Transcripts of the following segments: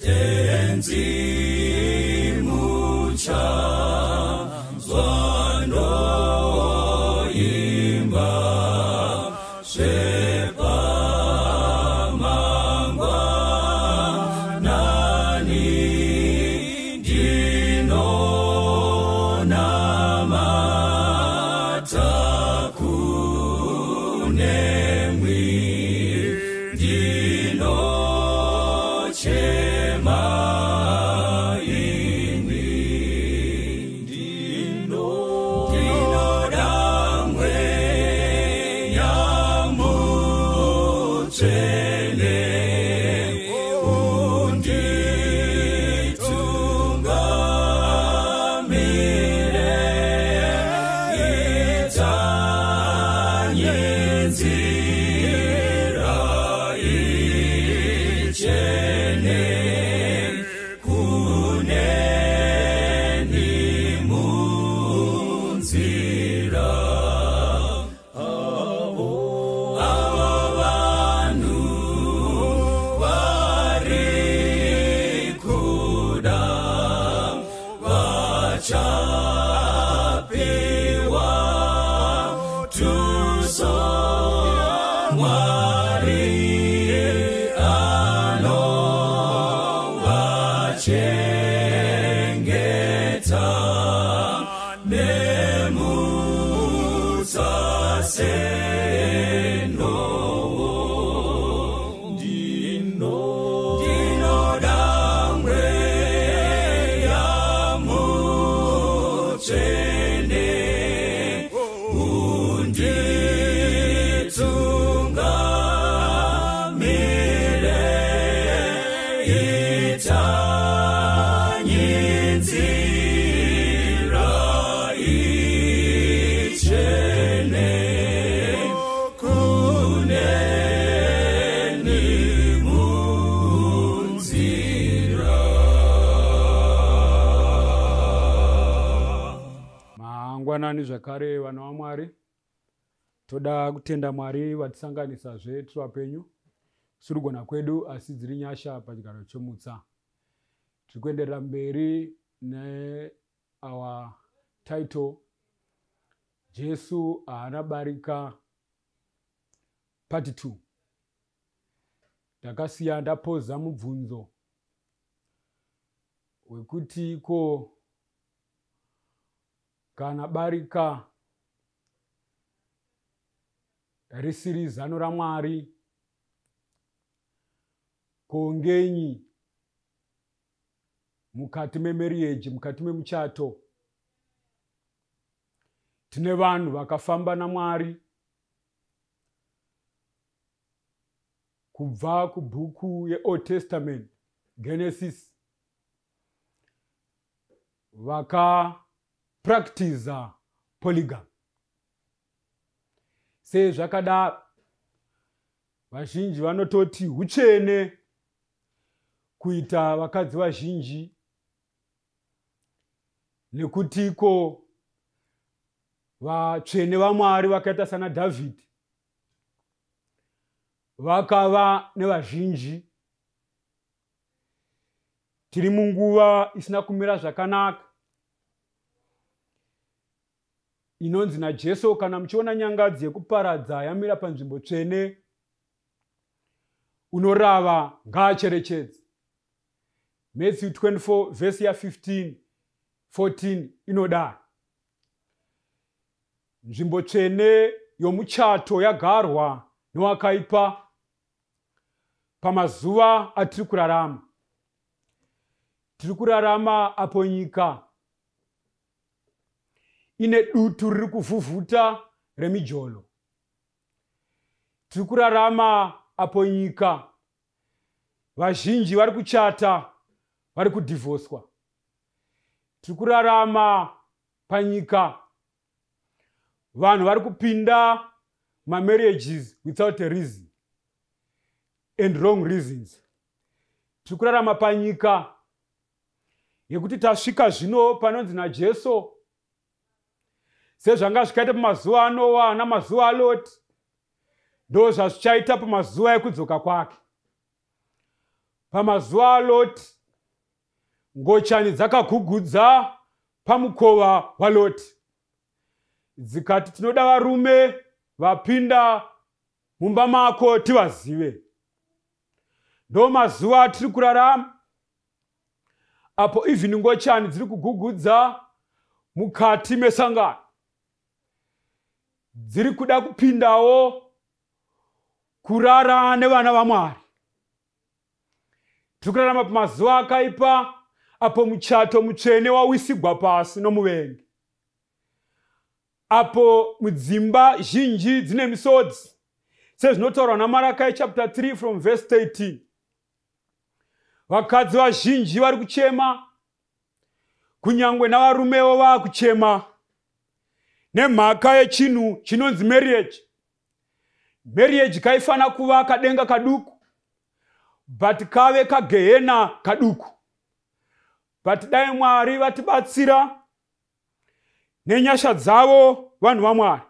Tenzi Mucha. Mangwanani zvakare vana vamwari toda kutenda mwari vatisanganisazve tiri vapenyu siri kugona kwedu asi dziri nyasha pachigaro chomutsa. Tiri kuenderera mberi neaur title jesu haana barika part 2 ndakasiya ndapoza mubvunzo wekuti ko kana barika risiri zano ramwari kongenyi mukati memeriage mukati memuchato. Tine vanhu vakafamba namwari kubva kubhuku yeold testament genesis vakapractiza polygam sei zvakadaro vazhinji vanototi utsvene kuita vakadzi vazhinji nekutiko vatsvene vamwari vakaita sana dhavhidhi vakava nevazhinji. Tiri munguva isina kumira zvakanaka inonzi najesu kana muchiona nyangadzi yekuparadza yamira panzvimbo tsvene unorava ngaacherechedze. Matthew 24 vhesi ya15 14 inodaro nzvimbo tsvene yomuchato yagarwa newakaipa pamazuva atiri kurarama. Tiri kurarama apo nyika ine dutu riri kuvhuvhuta remijolo. Tiri kurarama apo nyika. Vazhinji vari kuchata vari kudhivhoswa. Tiri kurarama panyika. Vanhu vari kupinda mamarriages without a reason and wrong reasons. Tiri kurarama panyika. Yekuti tasvika zvino panonzi najesu sezvanga zvikaita pamazuva anowa namazuva aloti ndo zvazvichaita pamazuva ekudzoka kwake. Pamazuva aloti ngochani dzakagugudza pamukova waloti? Dzikati tinoda varume vapinda mumba mako tivazive. Ndo mazuva atiri kurarama. Apo ivhini ngochani dziri kugugudza mukati mesangano dziri kuda kupindawo kurara nevana vamwari. Tiri kurarama pamazuva akaipa apo muchato mutsvene wawisigwa pasi nomuvengi apo mudzimba zhinji dzine misodzi sezvinotaurwa namarakai chapter 3 from verse 13 vakadzi vazhinji vari kuchema kunyange navarumewo vaakuchema nemhaka yechinhu chinonzi marriage. Marriage kaifanira kuva kadenga kaduku but kave kagehena kaduku. But dai mwari vatibatsira nenyasha dzavo vanhu vamwari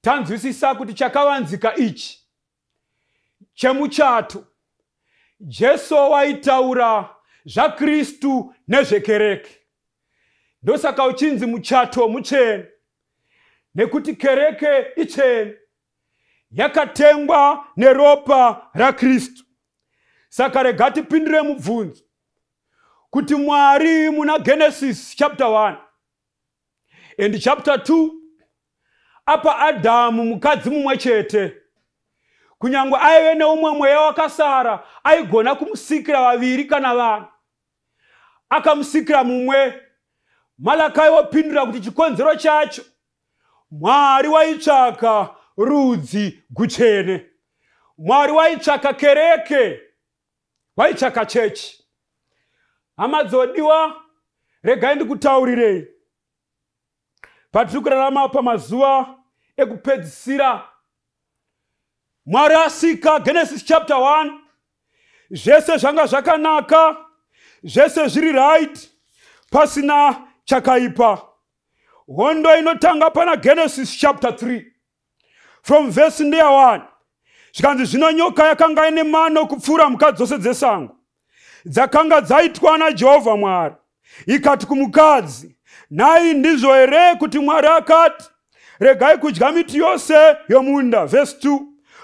tanzwisisa kuti chakavanzika ichi. Chemuchato jesu waitaura zvakristu nezvekereke. Ndosaka uchinzi muchato mutsvene nekuti kereke itsvene yakatengwa neropa rakristu saka rega tipindure mubvunzo kuti mwari muna genesis chapter 1 and chapter 2 apa adhamu mukadzi mumwe chete kunyange aive neumwe mweya wakasara aigona kumusikira vaviri kana vana. Akamusikira mumwe malakai wopindura kuti chikonzero chacho mwari waitsvaka rudzi gutsvene mwari waitsvaka kereke waitsvaka chechi. Hama dzodiwa regai ndikutaurirei patiri kurarama pamazuva ekupedzisira mwari asika genesis chapter 1 zvese zvanga zvakanaka zvese zviri right pasina chakaipa hondo inotanga pana genesis chapter 3 from verse ndeya 1 zvikanzi zvino nyoka yakanga ine mano kupfuura mhuka dzose dzesango. Dzakanga dzaitwa najehovha mwari. Ikati kumukadzi nhai ndizvo here kuti mwari akati regai kudya miti yose yomunda vhesi 2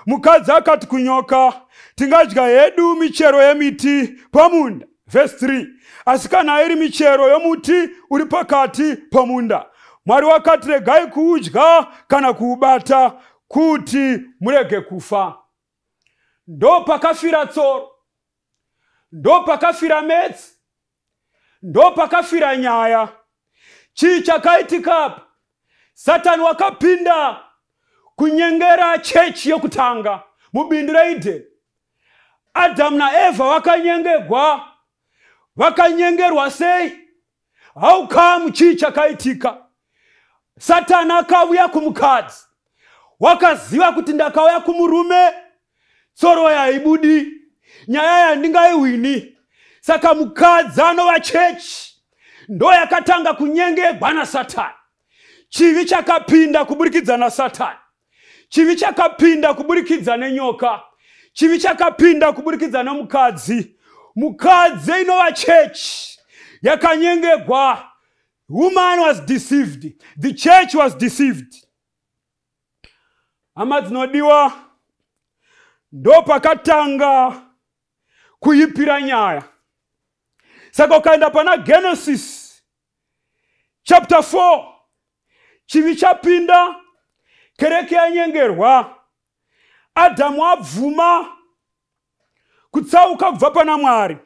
mukadzi akati kunyoka tingadya hedu michero yemiti pamunda vhesi 3 asi kana iri michero yomuti uri pakati pomunda mwari wakati regai kuudya kana kuubata kuti murege kufa. Ndo pakafira tsoro. Ndo pakafira metsi. Ndo pakafira nyaya. Chii chakaitikapo satani wakapinda kunyengera chechi yokutanga mubindu reidheni adhamu naevha vakanyengegwa vakanyengerwa sei? Haukamu chii chakaitika satani akauya kumukadzi. Wakaziva kuti ndakauya kumurume. Tsoro yaibudi. Nyaya yandingaihwini saka mukadzi anova chechi. Ndo yakatanga kunyengegwa nasatani. Chivi chakapinda kuburikidza nasatani. Chivi chakapinda kuburikidza nenyoka. Chivi chakapinda kuburikidza nemukadzi mukadzi inova chechi. Yakanyengegwa woman was deceived. The church was deceived. Hama dzinodiwa ndo pakatanga kuipira nyaya. Saka ukaenda pana genesis chapter 4 chivi chapinda kereke yanyengerwa. Adhamu abvuma kutsauka kubva pana mwari.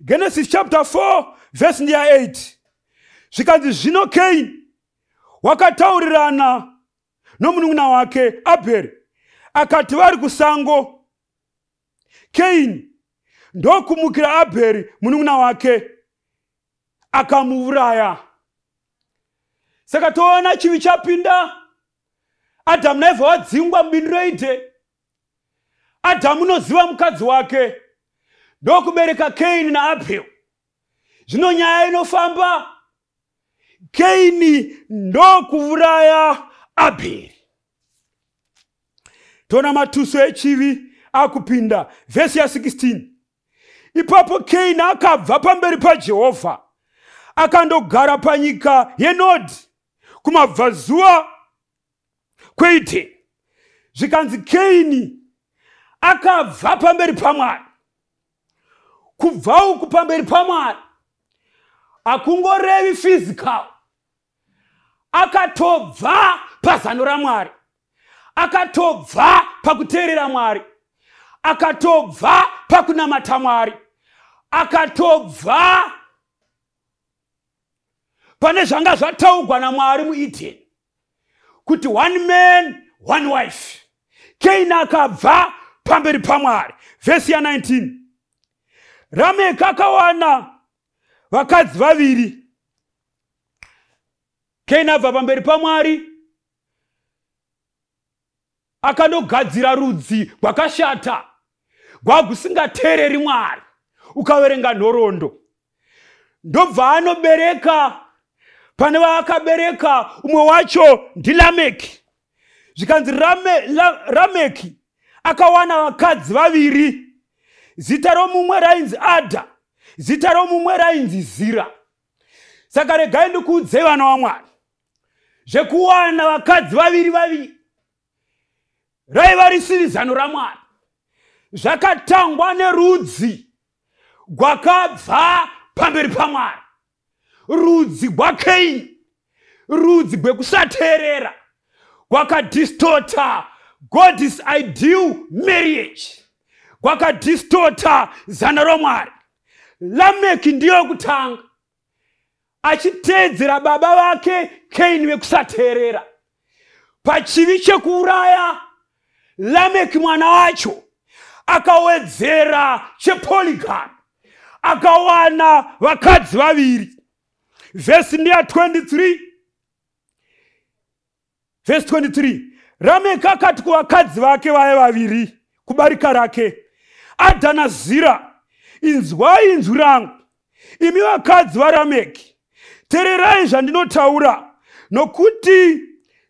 Genesis chapter 4 vhesi ndiya 8 zvikanzi zvino kaini wakataurirana nomunun'una wake abheri akati vari kusango kaini ndokumukira abheri munun'una wake akamuuraya saka toona chivi chapinda adhamu naevha wadzingwa mubindu reidhe adhamu unoziva mukadzi wake ndokubereka kaini naabheri zvino nyaya inofamba kaini ndokuuraya abheri. Toona matuso echivi akupinda vhesi ya16 ipapo kaini akabva pamberi pajehovha akandogara panyika yenodhi kumabvazuva kweiteni zvikanzi kaini akabva pamberi pamwari kubva uku pamberi pamwari hakungorevi physical akatobva pazano ramwari akatobva pakuteerera mwari akatobva pakunamata mwari akatobva pane zvanga zvataurwa namwari muedeni kuti one man one wife. Kaini akabva pamberi pamwari vhesi ya19 rameki akawana vakadzi vaviri kaini abva pamberi pamwari akandogadzira rudzi rwakashata rwagusingateereri mwari ukaverenga nhoroondo. Ndobva anobereka pane vaakabereka umwe wacho ndilameki zvikanzi Rame, la, rameki akawana vakadzi vaviri zita romumwe rainzi adha zita romumwe rainzi zira. Saka regai ndikuudzei vana vamwari zvekuwana vakadzi vaviri vaviri. Raiva risiri zano ramwari zvakatangwa nerudzi rwakabva pamberi pamwari rudzi rwakaini rudzi rwekusateerera rwakadistota godis ideal marriage. Rwakadistota zana romwari lameki ndiyo yokutanga achiteedzera baba vake kaini vekusateerera pachivi chekuuraya lameki mwana wacho akawedzera chepoligami akawana vakadzi vaviri. Vhesi ndiya 23 vhesi 23 rameki akati kuvakadzi vake vaya vaviri kubarika rake adhana zira inzwai inzwi rangu. Imi vakadzi varameki teererai zvandinotaura nokuti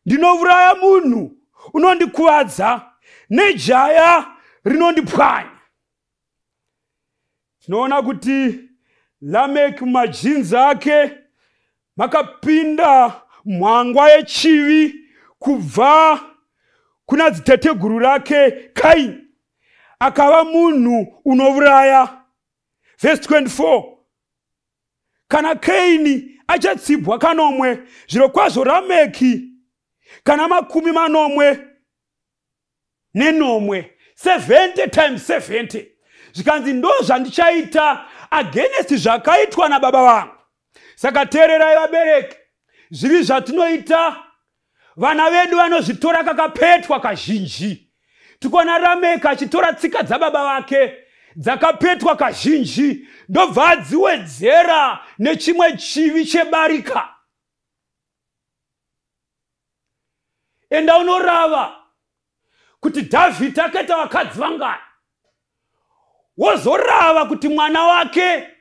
ndinouraya munhu unondikuvadza nejaya rinondipwanya. Tinoona kuti lameki mumajinzi ake makapinda mhangwa yechivi kubva kuna dziteteguru rake kaini akava munhu unouraya. Vhesi 24 kana kaini achatsibwa kanomwe zviro kwazvo rameki kana makumi manomwe nenomwe 70 times 70 zvikanzi ndo zvandichaita agenesti zvakaitwa nababa vangu. Saka teererai vabereki zvivi zvatinoita vana vedu vanozvitora kakapetwa kazhinji. Tikuona rameki achitora tsika dzababa vake dzakapetwa kazhinji ndobva adziwedzera nechimwe chivi chebarika. Enda unorava kuti dhavhidhi akaita vakadzi vangani wozorava kuti mwana wake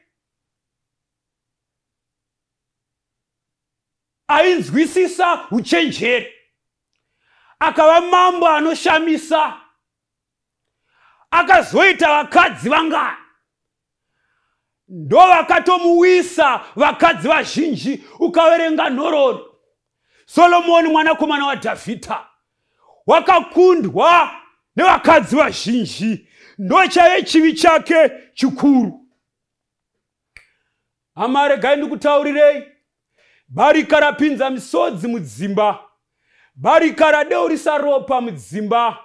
ainzwisisa uchenjeri. Akava mambo anoshamisa. Akazoita vakadzi vangani ndo vakatomuwisa vakadzi vazhinji ukaverenga nhoroondo. Solomoni mwanakomana wadhavhidha wakakundwa nevakadzi vazhinji ndo chaive chivi chake chikuru. Hama regai ndikutaurirei barika rapinza misodzi mudzimba barika radeurisa ropa mudzimba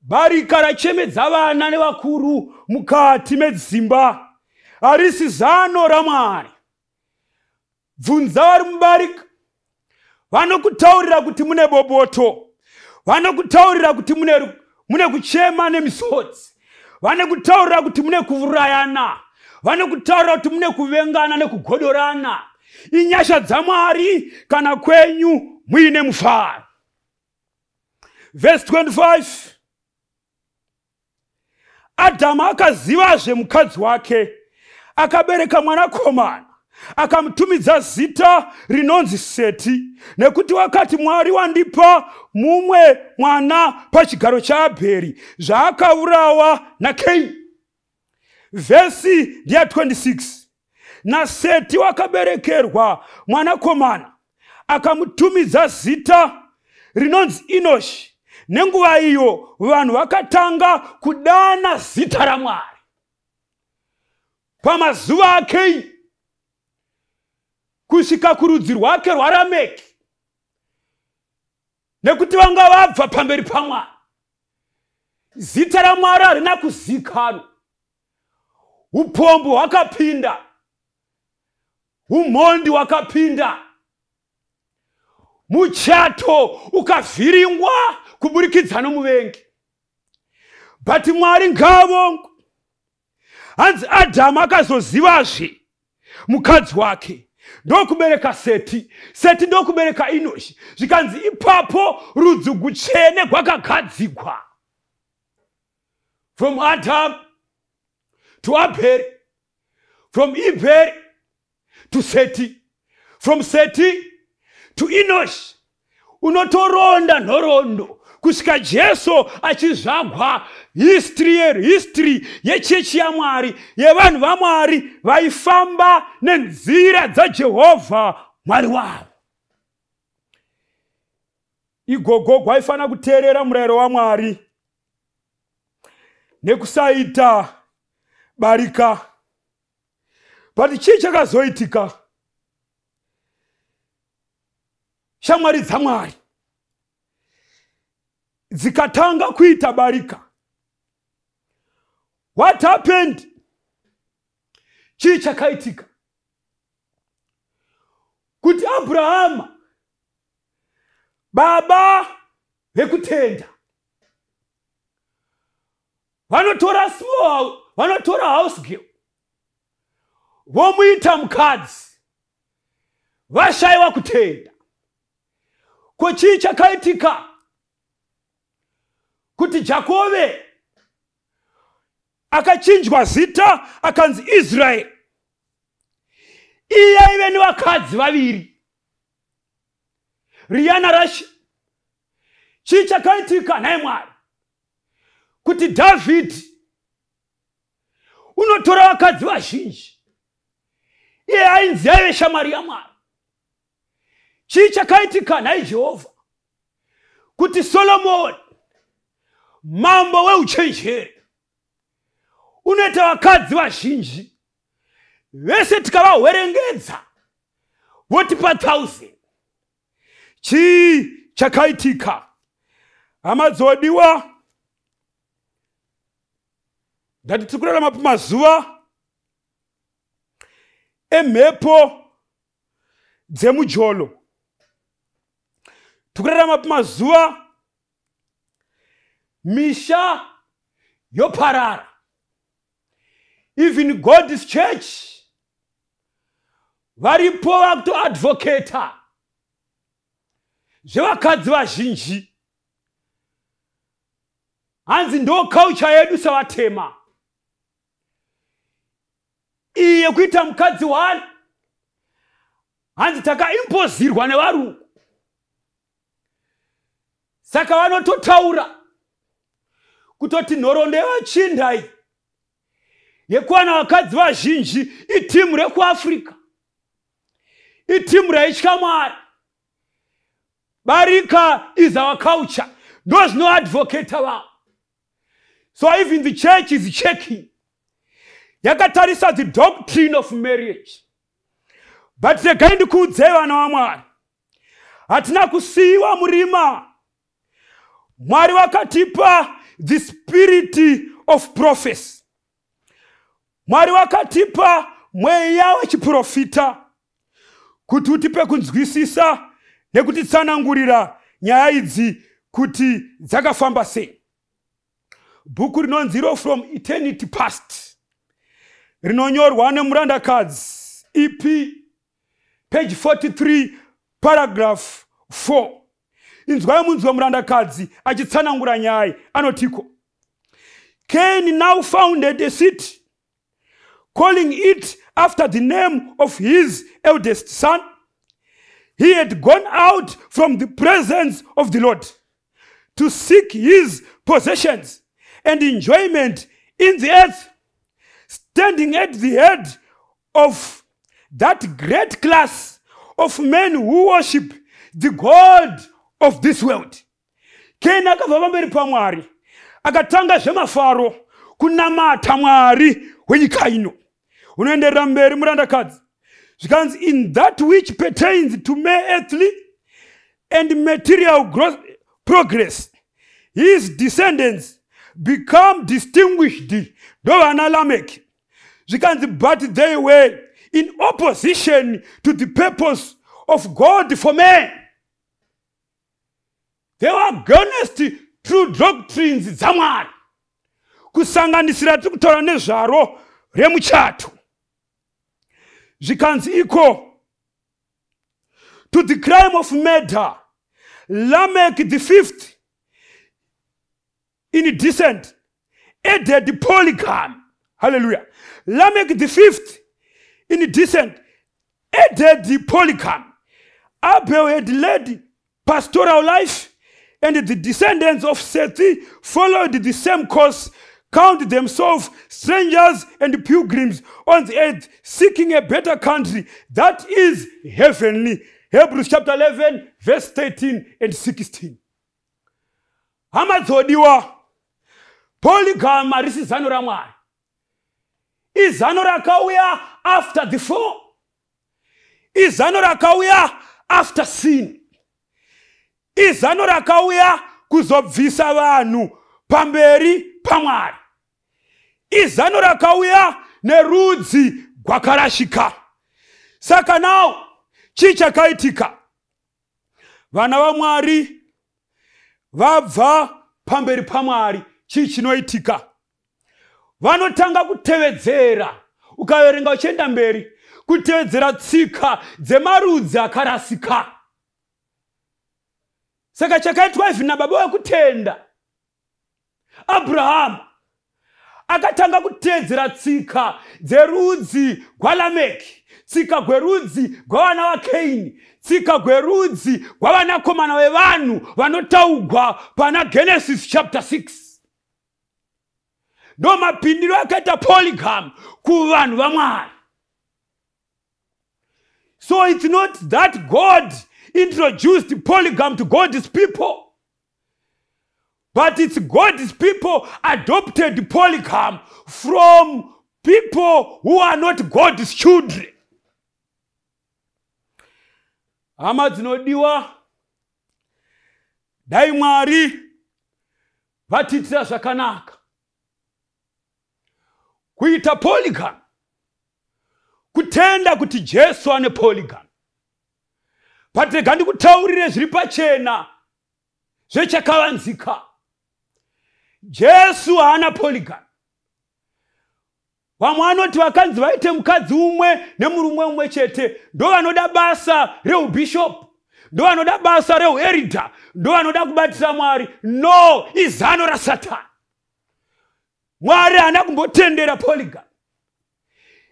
barika rachemedza vana nevakuru mukati medzimba harisi zano ramwari. Bvunza vari mubarika vanokutaurira kuti mune boboto. Vanokutaurira kuti mune, mune kuchema nemisodzi. Vanokutaurira kuti mune kuurayana vanokutaurira kuti mune kuvengana nekugodorana. Inyasha dzamwari kana kwenyu muine mufaro. Vhesi 25 adhamu akazivazve mukadzi wake akabereka mwanakomana akamutumidza zita rinonzi seti. Nekuti wakati mwari wandipa mumwe mwana pachigaro chaabheri zvaakaurawa nakaini vhesi ndeya26 naseti wakaberekerwa mwanakomana akamutumidza zita rinonzi inoshi nenguva iyo vanhu vakatanga kudana zita ramwari pamazuva akei kusvika kurudzi rwake rwarameki. Nekuti vanga vabva pamberi pamwari. Zita ramwari harina kuzikanwa upombo hwakapinda. Umhondi hwakapinda. Muchato ukavhiringwa kuburikidza nomuvengi. But mwari ngaavongwe hanzi adhamu akazozivazve mukadzi wake. Ndokubereka seti. Seti ndokubereka inoshi zvikanzi ipapo rudzi gutsvene gwakagadzigwa. From adam to abheri. From ibheri to seti. From seti to inoshi unotoronda nhoroondo kusvika jesu achizvagwa histiri yerhistiri yechechi yamwari yevanhu vamwari vaifamba nenzira dzajehovha mwari wavo. Igogo gwaifanira kuteerera murayiro wamwari. Nekusaita barika. But chii chakazoitika? Shamwari dzamwari dzikatanga kuita barika. What happened? Chii chakaitika? Kuti abrahama baba vekutenda vanotora small vanotora house girl vomuita mukadzi vashayiwa kutenda. Ko chii chakaitika kuti jakove akachinjwa zita akanzi israeri iye aive nevakadzi vaviri. Riya narasha chii chakaitika? Nhaye mwari kuti dhavhidhi unotora vakadzi vazhinji. Iye ainzi aive shamwari yamwari chii chakaitika? Nhaye jehovha kuti solomoni mambo weuchenjeri unoita vakadzi vazhinji vese tikavahwerengedza votipa 1000 chii chakaitika? Hama dzodiwa? Ndati tiri kurarama pamazuva emhepo dzemujolo tiri kurarama pamazuva misha yoparara. Even god's church varipo vakutoadvocata zvevakadzi vazhinji hanzi ndo kaucha yedu sevatema iyi yekuita mukadzi wani hanzi takaimbozirwa nevarungu. Saka vanototaura kutoti nhoroondo yevachindai yekuwana vakadzi vazhinji itimu rekuafrica itimu raitya mwari. Barika is our culture. Ndo zvinoadvocata vavo so even the church is checking yakatarisa the doctrine of marriage. But regai ndikuudzei vana vamwari hatina kusiyiwa murima. Mwari vakatipa the spirit of prophecy. Mwari vakatipa mweya wechiprofita kuti utipe kunzwisisa nekutitsanangurira nyaya idzi kuti dzakafamba sei. Bhuku rinonzi iro from eternity past rinonyorwa nemurandakadzi ep page 43 paragraph 4 inzwai munzwi wemurandakadzi achitsanangura nyaya anotiko? Cain now founded a city calling it after the name of his eldest son. He had gone out from the presence of the lord to seek his possessions and enjoyment in the earth standing at the head of that great class of men who worship the god of this world. Kaini akabva pamberi pamwari akatanga zvemafaro kunamata mwari wenyika ino. Unoenderera mberi murandakadzi. Zvikanzi in that which pertains to mere earthly and material gross, progress his descendants become distinguished ndovana lameki zvikanzi but they were in opposition to the purpose of god for man they were against true doctrines dzamwari kusanganisira tiri kutaura nezvaro remuchato. Zvikanzi iko to the crime of murder lamek the fifth in descent added polygam hallelujah. Lamek the fifth in descent added polygam abel had led pastoral life and the descendants of sethi followed the same course count themselves strangers and pilgrims on the earth seeking a better country that is heavenly. Hebrews chapter 11 verse 13 and 16 hama dzodiwa polygam harisi zano ramwari izano rakauya after the fall. Izano rakauya after sin izano rakauya kuzobvisa vanhu pamberi pamwari. Izano rakauya nerudzi rwakarashika saka nawo chii chakaitika vana vamwari vabva pamberi pamwari chii chinoitika? Vanotanga kutevedzera ukaverenga uchienda mberi kutevedzera tsika dzemarudzi akarasika saka chakaitwa ivhi nababa vekutenda abrahamu akatanga kuteedzera tsika dzerudzi rwalameki tsika gwerudzi rwavana vakaini tsika gwerudzi rwavanakomana vevanhu vanotaugwa pana genesis chapter 6 ndo mapindiro akaita polygam kuvanhu vamwari. So it's not that god introduced polygam to god's people. But it's god's people adopted polygam from people who are not god's children. Hama dzinodiwa? Dai mwari vatiitira zvakanaka. Kuita polygam kutenda kuti jesu ane polygam but rega ndikutaurire zviri pachena. Zvechakavanzika. Jesu haana polygam vamwe vanoti vakanzi vaite mukadzi umwe nemurume umwe chete. Ndo vanoda basa reubhishopu ndo vanoda basa reueridha ndo vanoda kubatisa mwari. No izano rasatani. Mwari haana kumbotendera polygam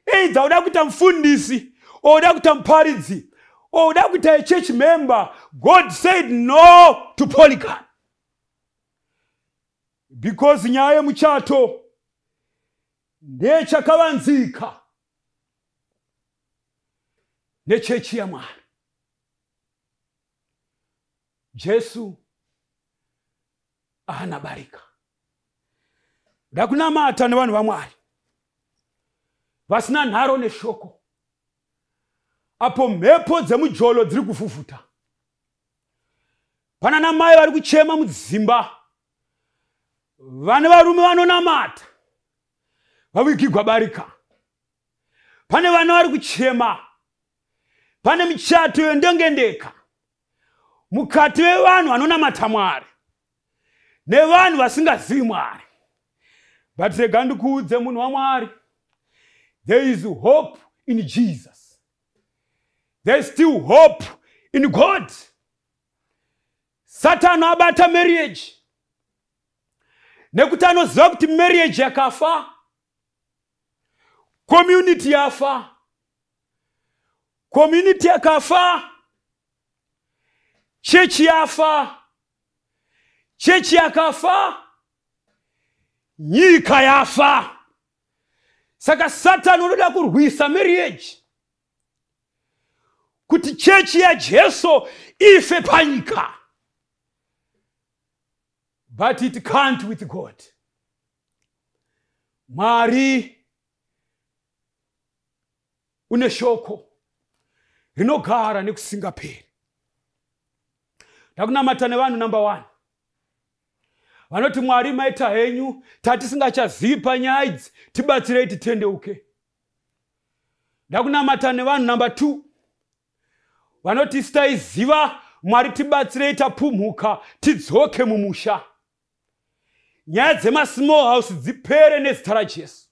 eidza uda kuita mufundisi ouda kuita muparidzi ouda kuita echurch member god said no to polygam because nyaya yemuchato ndechakavanzika nechechi yamwari jesu anabarika ndakunamata nevanhu vamwari vasina nharo neshoko apo mhepo dzemujolo dziri kuvhuvhuta pana namai vari kuchema mudzimba. Vane varume vanonamata. Vavigigwa barika pane vana vari kuchema. Pane michato yondongendeka mukati vevanhu vanonamata mwari nevanhu vasingazivi mwari. But rega ndikuudze munhu wamwari there is hope in jesus there is still hope in god. Satani abata marriage. Nekuti anoziva kuti marriage yakafa community yafa community yakafa chechi yafa chechi yakafa nyika yafa. Saka satani unoda kurwisa marriage kuti chechi yajesu ife panyika but it can't with god. Mwari une shoko rinogara nekusingaperi ndakunamata nevanhu namba 1 vanoti mwari maita henyu tatisingachazivi panyaya idzi tibatsirei titendeuke. Ndakunamata nevanhu namba 2 vanoti sitaiziva mwari tibatsirei tapumhuka tidzoke mumusha. Nyaya dzemasmall house dzipere nezita rajesu.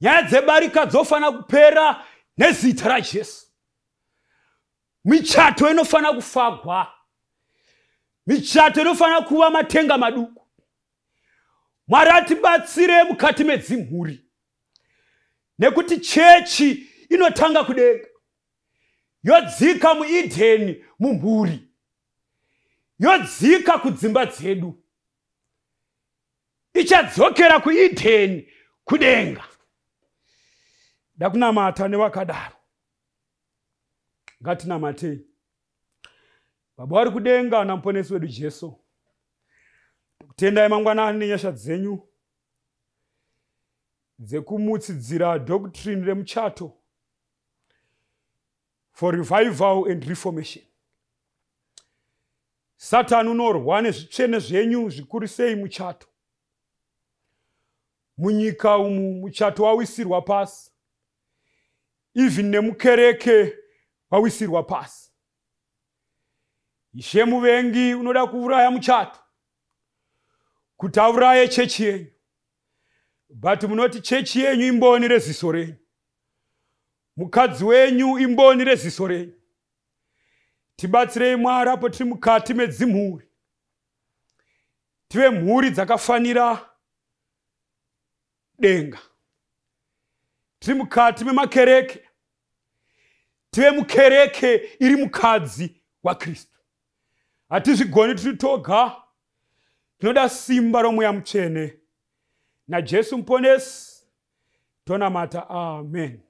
Nyaya dzebarika dzofanira kupera nezita rajesu. Michato inofanira kufagwa. Michato inofanira kuva matenga maduku. Mwari atibatsire mukati medzimhuri. Nekuti chechi inotanga kudenga yodzika muedheni mumhuri. Yodzika kudzimba dzedu. Ichadzokera kuedheni kudenga. Ndakunamata nevakadaro ngatinamatei baba vari kudenga namuponesi wedu jesu. Kutendai mangwanani nenyasha dzenyu. Dzekumutsidzira doctrine remuchato for revival and reformation. Satani unorwa nezvitsvene zvenyu zvikuru sei muchato. Munyika umu muchato wawisirwa pasi. Even nemukereke wawisirwa pasi. Ishe muvengi unoda kuuraya muchato kuti auraye chechi yenyu. But munoti chechi yenyu imboni reziso renyu mukadzi wenyu imboni reziso renyu. Tibatsirei mwari apo tiri mukati medzimhuri. Tive mhuri dzakafanira denga. Tiri mukati memakereke. Tive mukereke iri mukadzi wakristu hatizvigoni tiri toga. Tinoda simba romweya mutsvene. Najesu muponesi tonamata. Amen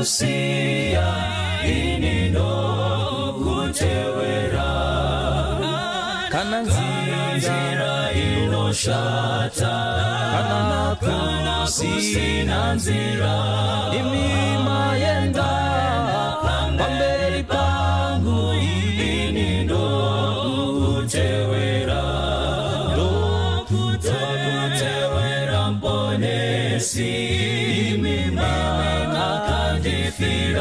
vakusiya inino kutewera kana nzira inoshata. Kana kusina nzira. Imima yenda pamberi pangu. Inino kutewera ndokutewera mbonesi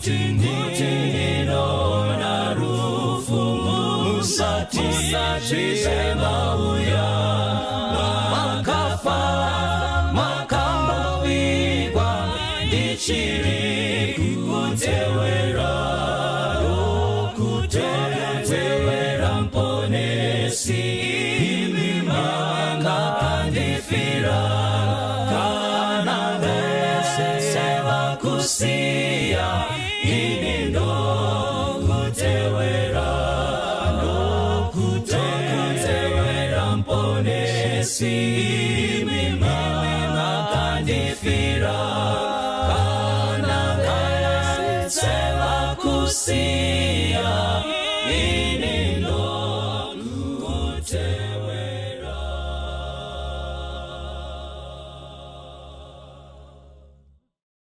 Musati, Musati, Musati,